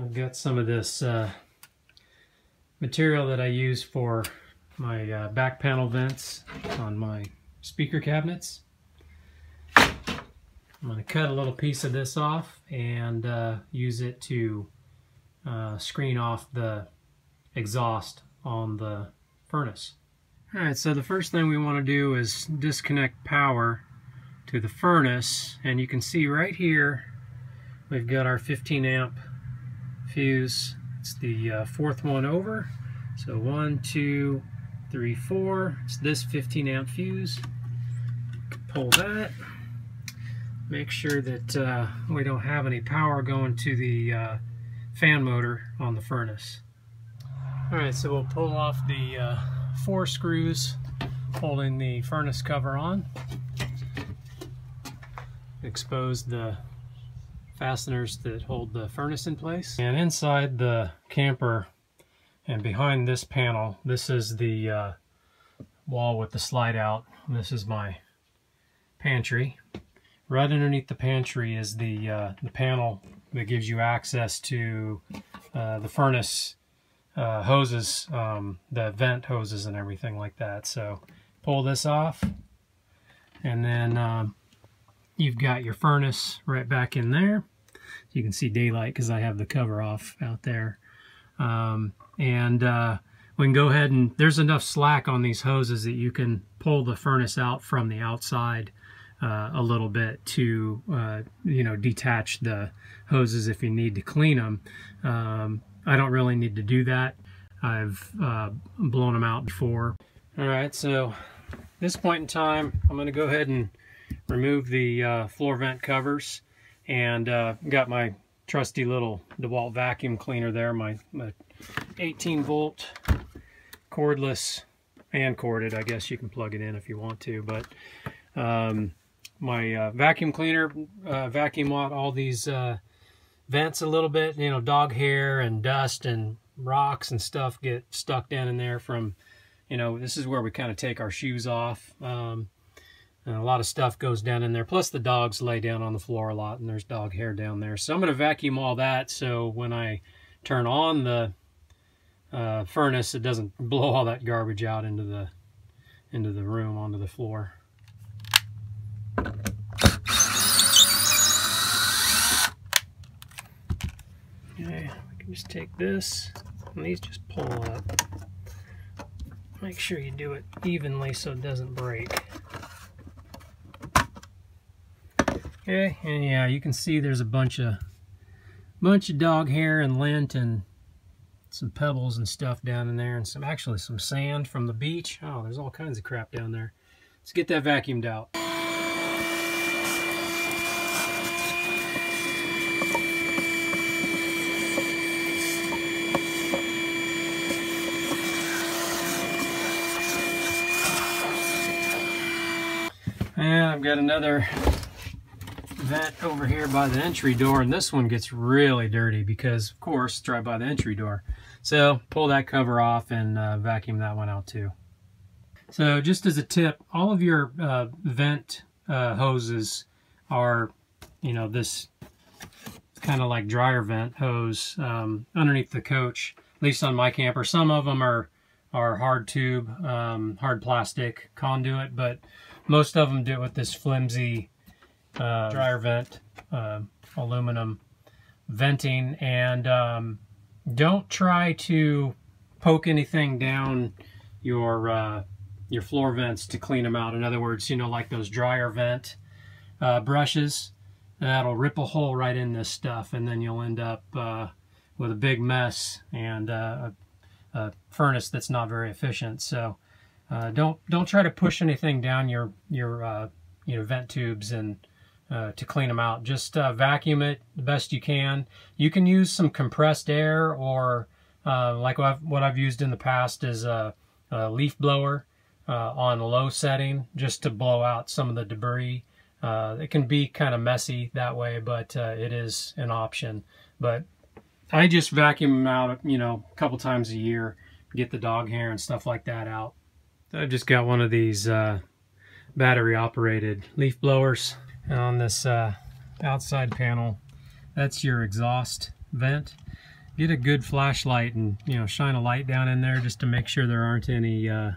I've got some of this uh, material that I use for my uh, back panel vents on my speaker cabinets. I'm going to cut a little piece of this off and uh, use it to uh, screen off the exhaust on the furnace. Alright, so the first thing we want to do is disconnect power to the furnace and you can see right here we've got our 15 amp fuse. It's the uh, fourth one over. So one, two, three, four. It's this 15 amp fuse. Pull that. Make sure that uh, we don't have any power going to the uh, fan motor on the furnace. Alright, so we'll pull off the uh, four screws holding the furnace cover on. Expose the fasteners that hold the furnace in place. And inside the camper and behind this panel, this is the uh, wall with the slide out. This is my pantry. Right underneath the pantry is the, uh, the panel that gives you access to uh, the furnace uh, hoses, um, the vent hoses and everything like that. So pull this off and then um, you've got your furnace right back in there. You can see daylight because I have the cover off out there. Um, and uh, we can go ahead and there's enough slack on these hoses that you can pull the furnace out from the outside uh, a little bit to uh, you know detach the hoses if you need to clean them. Um, I don't really need to do that. I've uh, blown them out before. All right, so this point in time, I'm going to go ahead and remove the uh, floor vent covers and uh, got my trusty little DeWalt vacuum cleaner there, my, my 18 volt cordless and corded. I guess you can plug it in if you want to, but um, my uh, vacuum cleaner uh, vacuum out all these uh, vents a little bit. You know, dog hair and dust and rocks and stuff get stuck down in there from, you know, this is where we kind of take our shoes off. Um, and a lot of stuff goes down in there. Plus the dogs lay down on the floor a lot and there's dog hair down there. So I'm going to vacuum all that so when I turn on the uh, furnace, it doesn't blow all that garbage out into the into the room onto the floor. Okay, we can just take this and these just pull up. Make sure you do it evenly so it doesn't break. Okay, and yeah, you can see there's a bunch of bunch of dog hair and lint and some pebbles and stuff down in there and some actually some sand from the beach. Oh, there's all kinds of crap down there. Let's get that vacuumed out. And I've got another vent over here by the entry door and this one gets really dirty because of course it's right by the entry door. So pull that cover off and uh, vacuum that one out too. So just as a tip, all of your uh, vent uh, hoses are, you know, this kind of like dryer vent hose um, underneath the coach, at least on my camper. Some of them are, are hard tube, um, hard plastic conduit, but most of them do it with this flimsy uh, dryer vent, uh, aluminum venting, and um, don't try to poke anything down your uh, your floor vents to clean them out. In other words, you know, like those dryer vent uh, brushes, that'll rip a hole right in this stuff, and then you'll end up uh, with a big mess and uh, a, a, furnace that's not very efficient. So don't don't try to push anything down your your you know vent tubes and uh, to clean them out. Just uh, vacuum it the best you can. You can use some compressed air or uh, like what I've, what I've, used in the past is a, a leaf blower uh, on low setting just to blow out some of the debris. Uh, it can be kind of messy that way, but uh, it is an option. But I just vacuum them out, you know, a couple times a year, get the dog hair and stuff like that out. I've just got one of these battery operated leaf blowers on this uh, outside panel, that's your exhaust vent. get a good flashlight and you know shine a light down in there just to make sure there aren't any uh,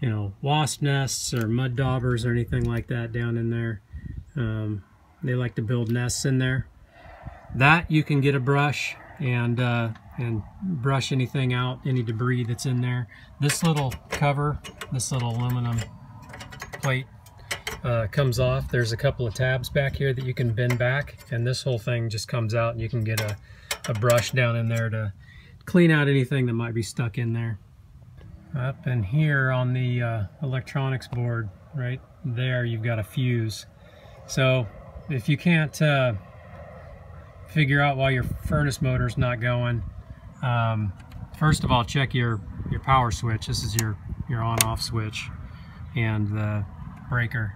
you know wasp nests or mud daubers or anything like that down in there. Um, they like to build nests in there. That you can get a brush and uh, and brush anything out, any debris that's in there. This little cover, this little aluminum plate uh, comes off. There's a couple of tabs back here that you can bend back and this whole thing just comes out and you can get a, a brush down in there to clean out anything that might be stuck in there. Up in here on the uh, electronics board, right there, you've got a fuse. So if you can't uh, figure out why your furnace motor's not going, um, first of all, check your, your power switch. This is your, your on-off switch and the breaker.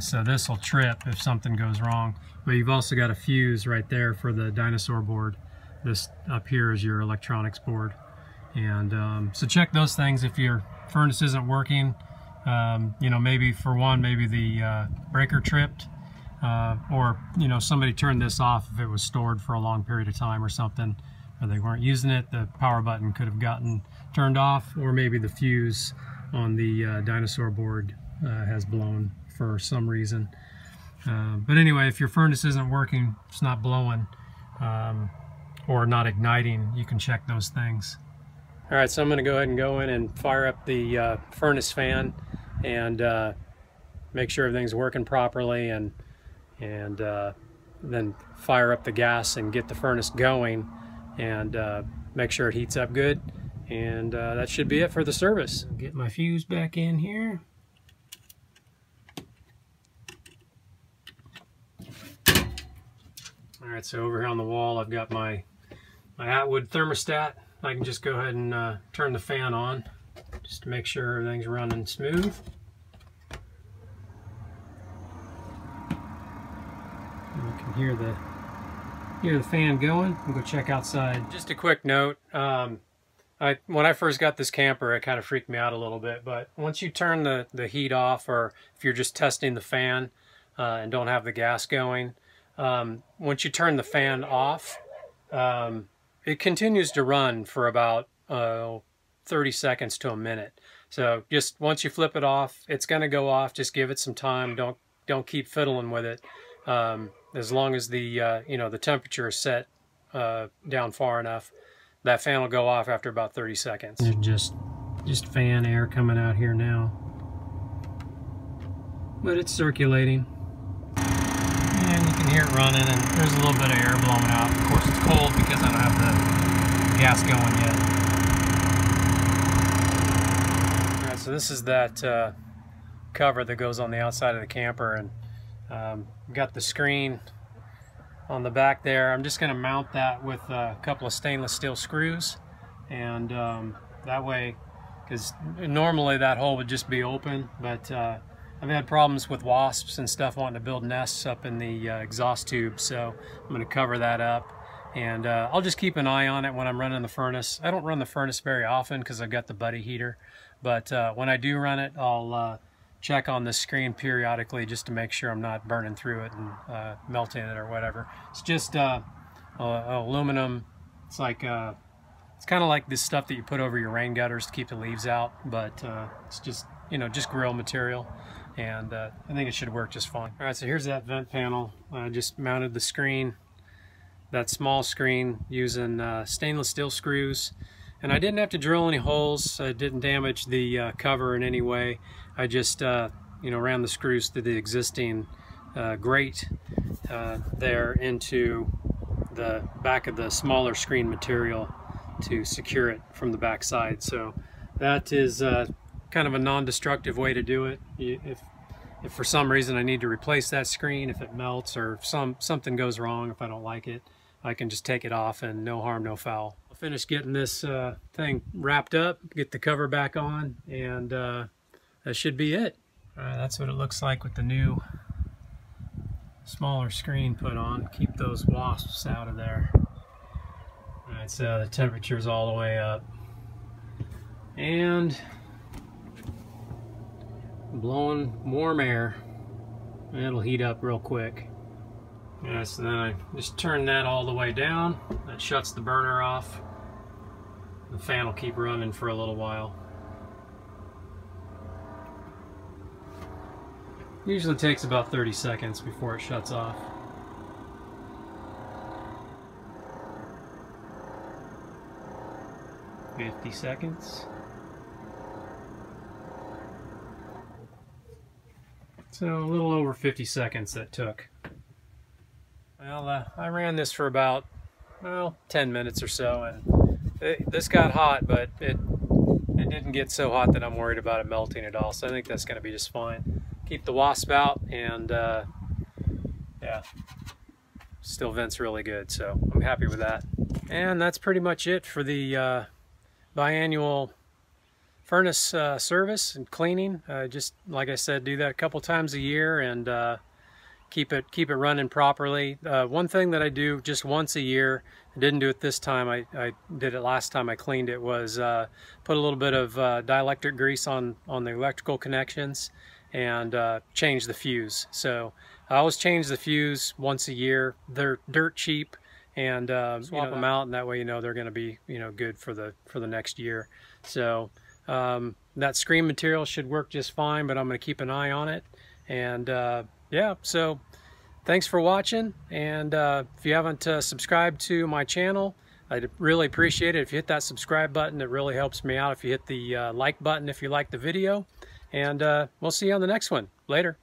So this will trip if something goes wrong. But you've also got a fuse right there for the dinosaur board. This up here is your electronics board. And um, so check those things if your furnace isn't working. Um, you know, maybe for one, maybe the uh, breaker tripped uh, or you know somebody turned this off if it was stored for a long period of time or something or they weren't using it the power button could have gotten turned off or maybe the fuse on the uh, dinosaur board uh, has blown for some reason uh, but anyway if your furnace isn't working it's not blowing um, or not igniting you can check those things all right so I'm going to go ahead and go in and fire up the uh, furnace fan and uh, make sure everything's working properly and and uh, then fire up the gas and get the furnace going and uh, make sure it heats up good and uh, that should be it for the service. Get my fuse back in here. Alright, so over here on the wall I've got my, my Atwood thermostat. I can just go ahead and uh, turn the fan on just to make sure everything's running smooth. You can hear the hear the fan going. We'll go check outside. Just a quick note. Um, I when I first got this camper, it kind of freaked me out a little bit. But once you turn the the heat off, or if you're just testing the fan uh, and don't have the gas going, um, once you turn the fan off, um, it continues to run for about uh, 30 seconds to a minute. So just once you flip it off, it's going to go off. Just give it some time. Don't don't keep fiddling with it. Um, as long as the uh, you know the temperature is set uh, down far enough, that fan will go off after about 30 seconds. Just just fan air coming out here now, but it's circulating, hear it running, and there's a little bit of air blowing out. Of course, it's cold because I don't have the gas going yet. All right, so this is that uh, cover that goes on the outside of the camper, and um, got the screen on the back there. I'm just going to mount that with a couple of stainless steel screws and um, that way because normally that hole would just be open but uh, I've had problems with wasps and stuff wanting to build nests up in the uh, exhaust tube so I'm going to cover that up and uh, I'll just keep an eye on it when I'm running the furnace. I don't run the furnace very often because I've got the buddy heater but uh, when I do run it I'll uh, check on the screen periodically just to make sure I'm not burning through it and uh, melting it or whatever. It's just uh, aluminum. It's like it's kind of like this stuff that you put over your rain gutters to keep the leaves out, but it's just you know just grill material, and uh, I think it should work just fine. All right, so here's that vent panel. I just mounted the screen, that small screen using uh, stainless steel screws. And I didn't have to drill any holes. I didn't damage the cover in any way. I just uh, you know ran the screws through the existing uh, grate uh, there into the back of the smaller screen material to secure it from the back side. So that is uh, kind of a non-destructive way to do it. If, if for some reason I need to replace that screen, if it melts or some something goes wrong, if I don't like it, I can just take it off and no harm, no foul. I'll finish getting this uh, thing wrapped up, get the cover back on, and uh, that should be it. that's what it looks like with the new smaller screen put on. Keep those wasps out of there. Alright, so the temperature's all the way up. And blowing warm air. And it'll heat up real quick. Yes, and then I just turn that all the way down. That shuts the burner off. The fan will keep running for a little while. Usually takes about 30 seconds before it shuts off. Fifty seconds. So a little over 50 seconds that took. Well, uh, I ran this for about, well, 10 minutes or so, and it, this got hot, but it, it didn't get so hot that I'm worried about it melting at all, so I think that's going to be just fine. Keep the wasp out, and uh, yeah, still vents really good, so I'm happy with that. And that's pretty much it for the uh, biannual furnace uh, service and cleaning. Uh, just like I said, do that a couple times a year and uh, keep it keep it running properly. Uh, one thing that I do just once a year, I didn't do it this time. I, I did it last time I cleaned it. Was uh, put a little bit of uh, dielectric grease on on the electrical connections and change the fuse. So I always change the fuse once a year. They're dirt cheap and uh, swap you know, them out, and that way you know they're going to be you know good for the for the next year. So um, that screen material should work just fine, but I'm going to keep an eye on it. And uh, yeah, so thanks for watching. And uh, if you haven't uh, subscribed to my channel, I'd really appreciate it if you hit that subscribe button. It really helps me out if you hit the uh, like button if you like the video. And uh, we'll see you on the next one. Later.